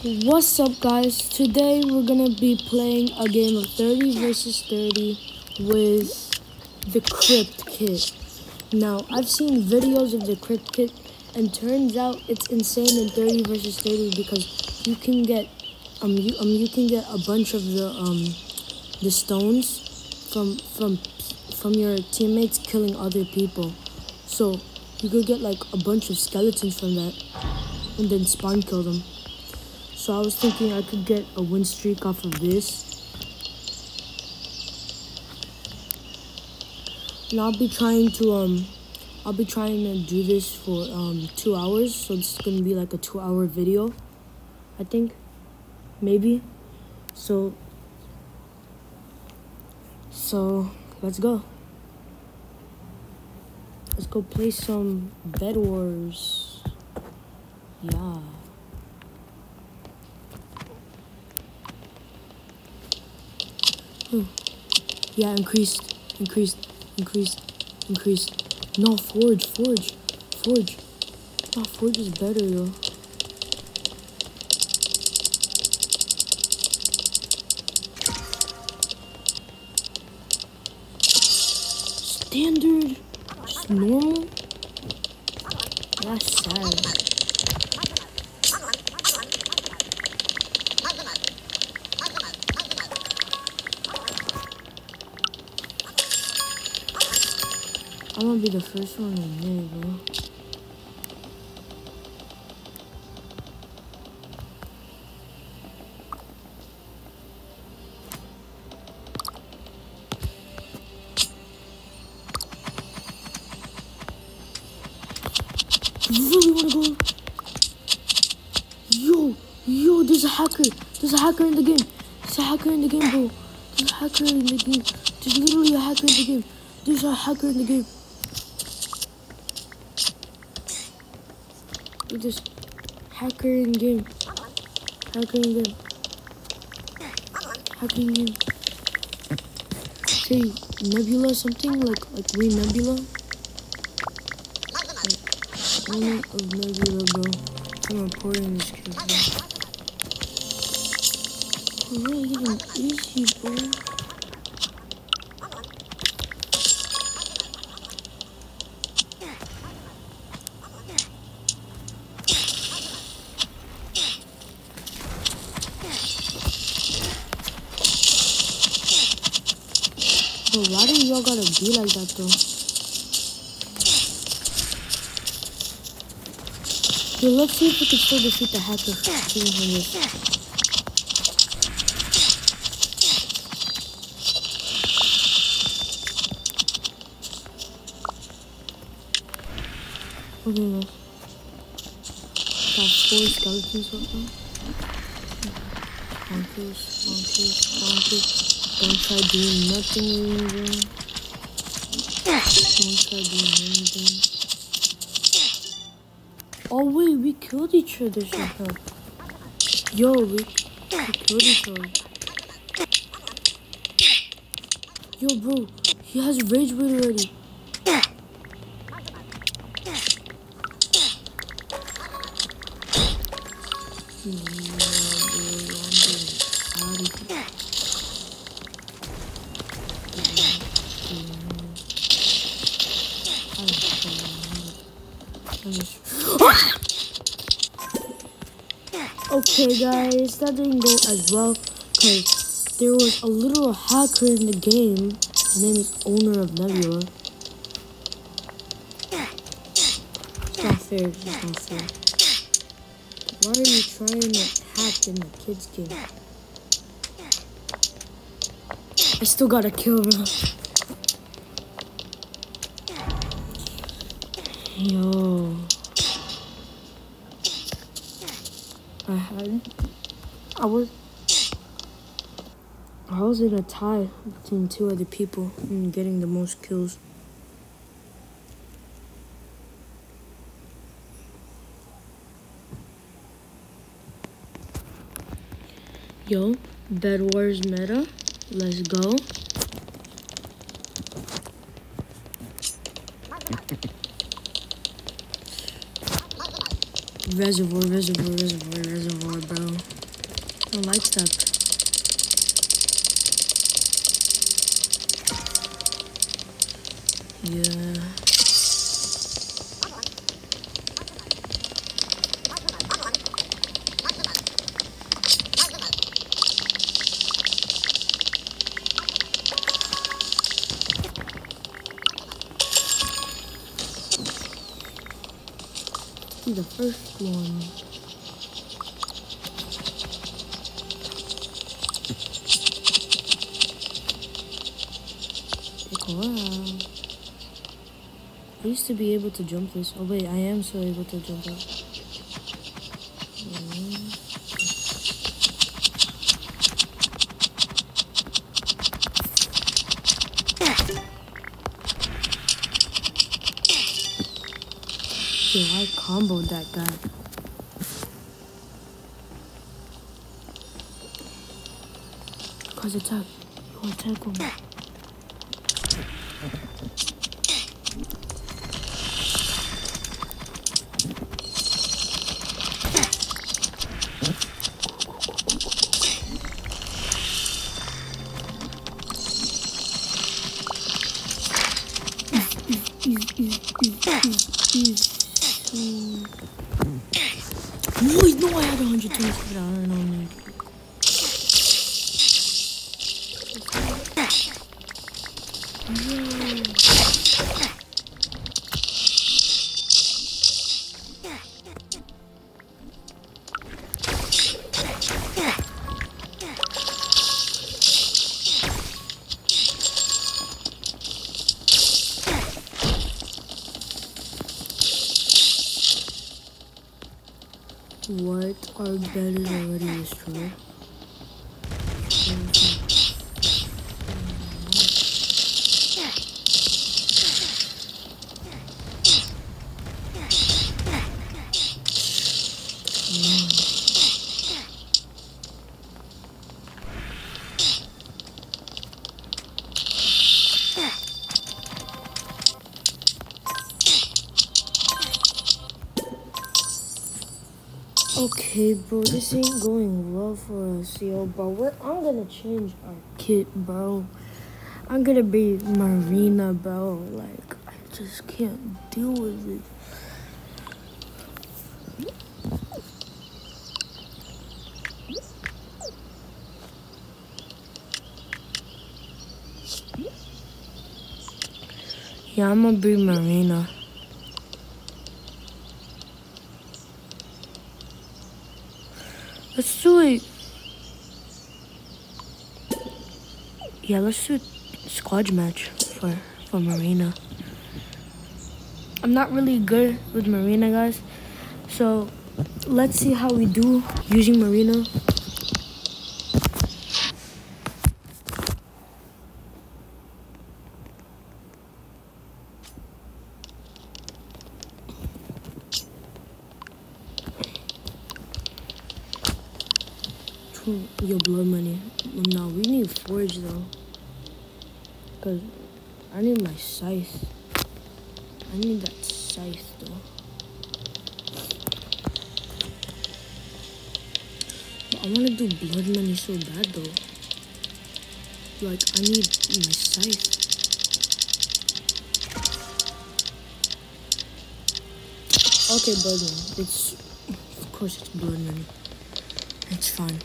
What's up guys? Today we're gonna be playing a game of 30 versus 30 with the Crypt Kit. Now, I've seen videos of the Crypt Kit and turns out it's insane in 30 versus 30 because you can get um you um you can get a bunch of the um the stones from from from your teammates killing other people. So you could get like a bunch of skeletons from that and then spawn kill them. So I was thinking I could get a win streak off of this. And I'll be trying to um I'll be trying to do this for um two hours. So this is gonna be like a two hour video. I think. Maybe. So so let's go. Let's go play some Bed Wars. Yeah. Mm. Yeah, increased, increased, increased, increased. No, forge, forge, forge. No, forge is better though. Standard, just normal. That's sad. I'm gonna be the first one in there, bro. You really wanna go? Yo, yo, there's a hacker. There's a hacker in the game. There's a hacker in the game, bro. There's a hacker in the game. There's literally a hacker in the game. There's a hacker in the game. Look this. Hacker in game. Hacker in game. Hacker in game. Say Nebula something like like we Nebula. Like of Nebula, bro. I'm reporting this kid, bro. Oh, really getting easy. Bro, be like that though? Let's see if we can still defeat the hacker 300. Okay, guys. Got four skeletons right now. Bonkers. Don't try doing nothing. Oh wait, we killed each other somehow. Yo, we, we killed each other. Yo, bro, he has rage weight already. Yeah, bro, Okay guys, that didn't go as well because there was a little hacker in the game. His name is Owner of Nebula. Not fair, not fair. Why are you trying to hack in the kids game? I still got a kill, bro. Yo. I was. I was in a tie between two other people and getting the most kills. Yo, Bed Wars meta. Let's go. Reservoir, reservoir, reservoir, reservoir, bro. No light step. Yeah. See the first one. I used to be able to jump this. Oh wait, I am still able to jump it. Comboed that guy. Cause it's attack. Yo, attack him. Our bed is already destroyed. Bro, this ain't going well for us, yo, bro. We're, I'm gonna change our kit, bro. I'm gonna be Marina, bro. Like, I just can't deal with it. Yeah, I'm gonna be Marina. Let's. Yeah, let's do a squad match for for Marina. I'm not really good with Marina, guys. So let's see how we do using Marina. Your blood money. No, we need forge though. Cause I need my scythe. I need that scythe though. But I wanna do blood money so bad though. Like I need my scythe. Okay, blood money. It's of course it's blood money. It's fine.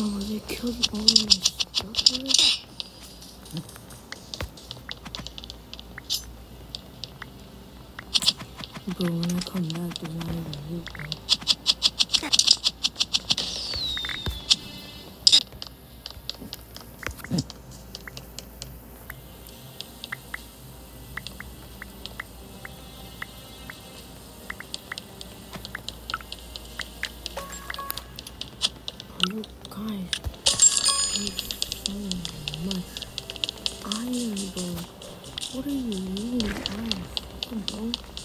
Mama, they killed all of my stuff already? Bro, when I come back, there's not even loot, bro. Iron, bro. What are you using iron for, bro? Finally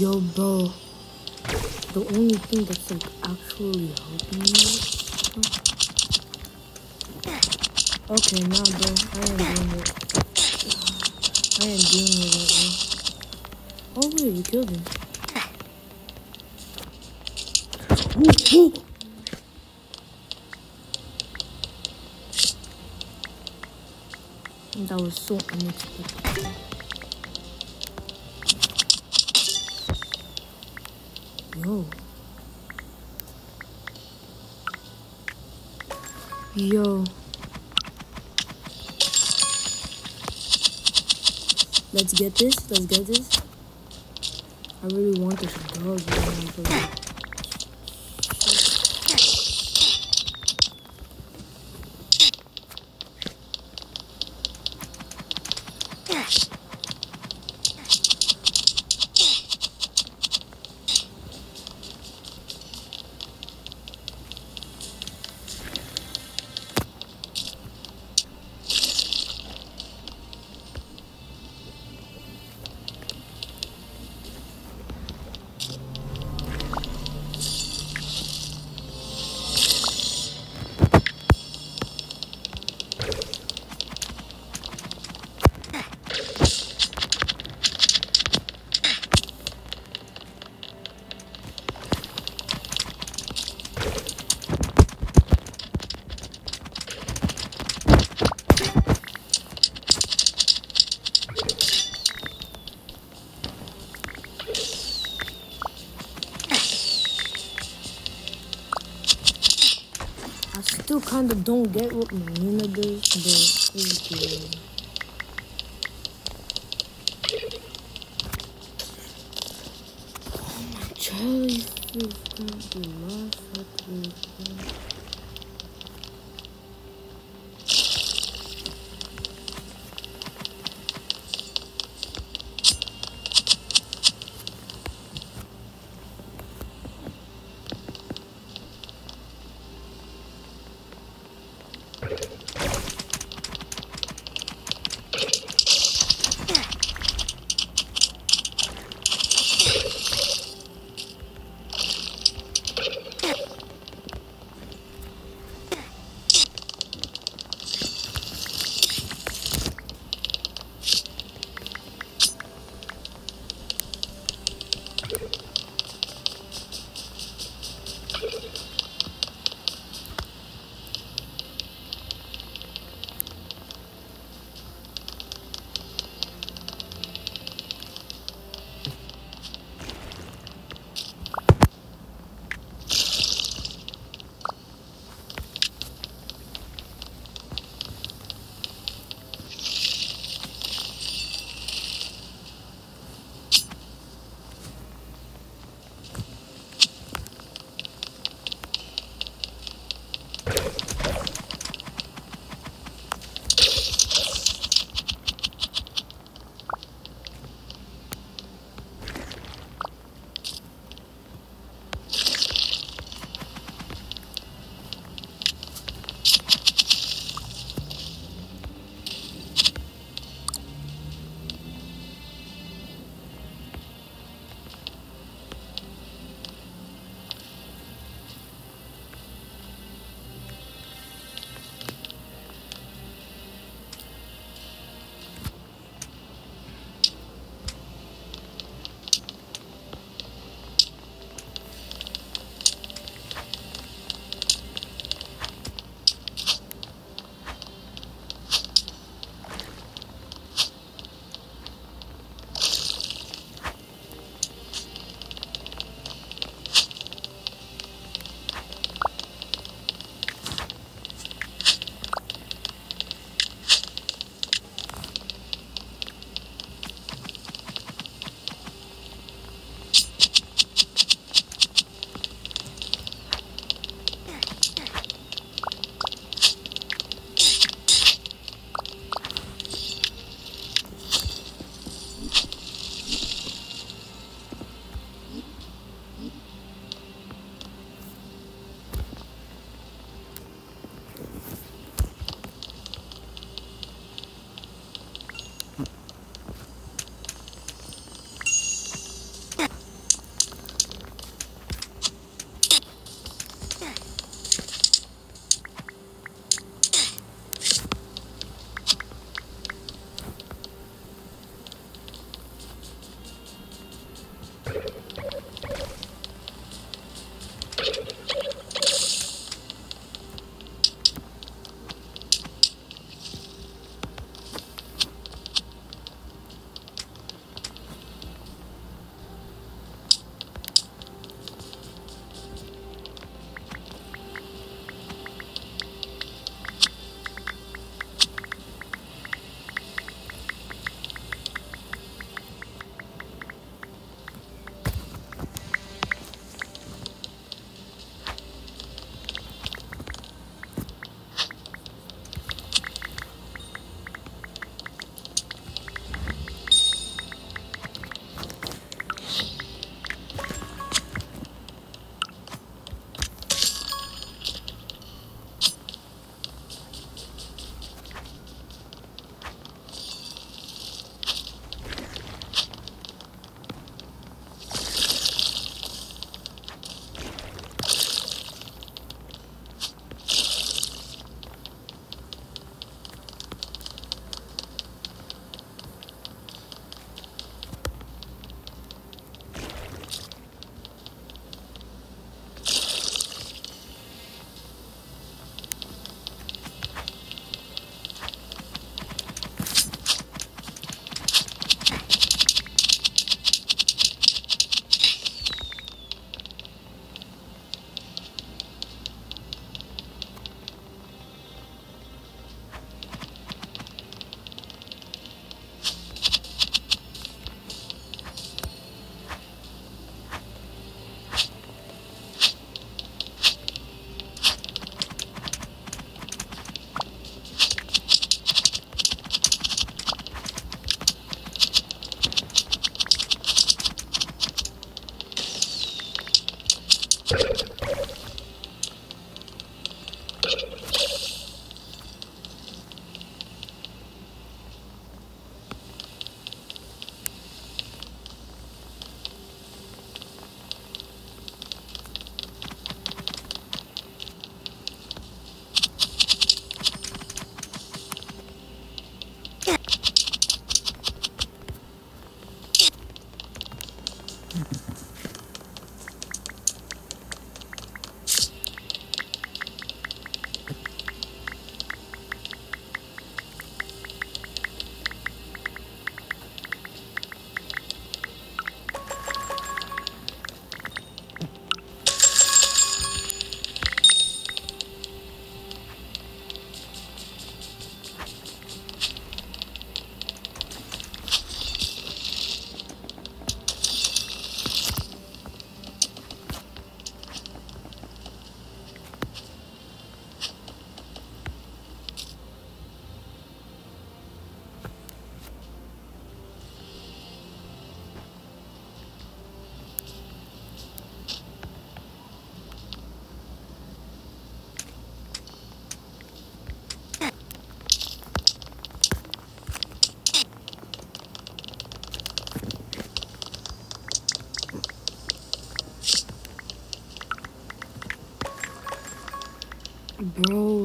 Yo, bro. The only thing that's like actually helping me. Okay, nah, bro. I ain't doing it. I ain't doing it, bro. Oh wait, we killed him. Ooh, ooh. That was so unexpected. Yo. Yo. Let's get this. Let's get this. I really want this dog. Get Marina does, but it's good. Oh my got the last fucking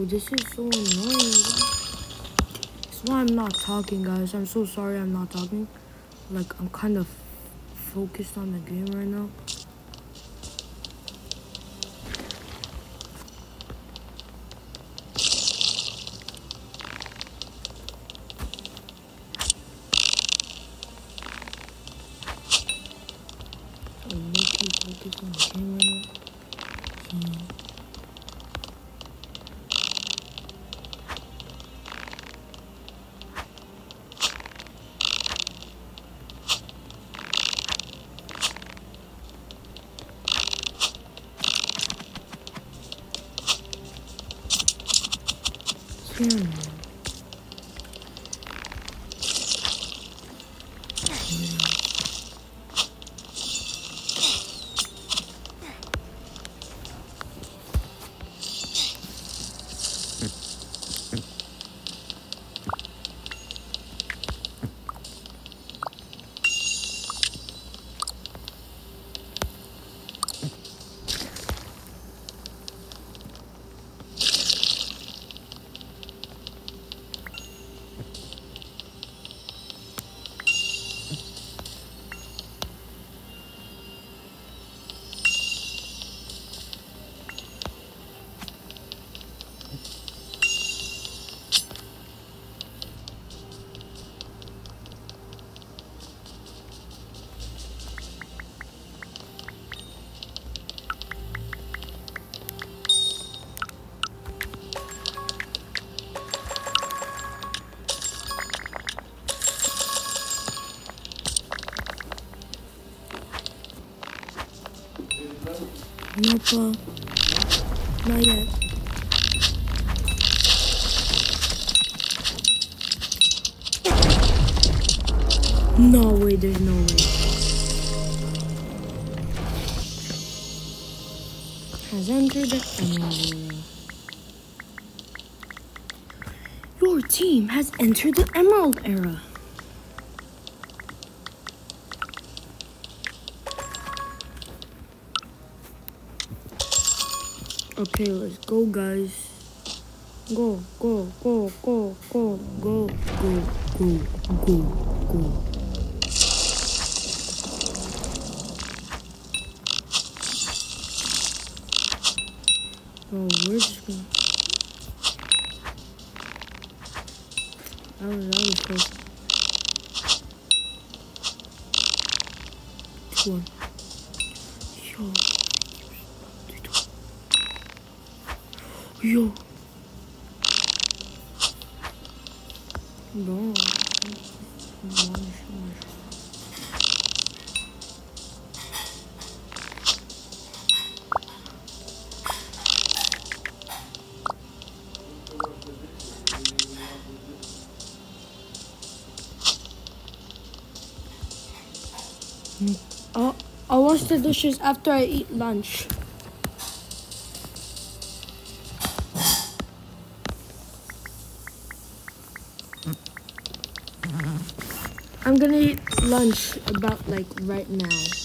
this is so annoying. That's why I'm not talking, guys. I'm so sorry I'm not talking. Like, I'm kind of focused on the game right now. Uh, not yet. No way, there's no way. Has entered the emerald era. Your team has entered the emerald era. Okay, let's go, guys. Go, go, go, go, go, go, go, go, go, go. Oh, we're gonna. That was, that was close. Two one. Yo. Yo. No. Mm. I'll, I'll wash the dishes after I eat lunch. Lunch about like right now.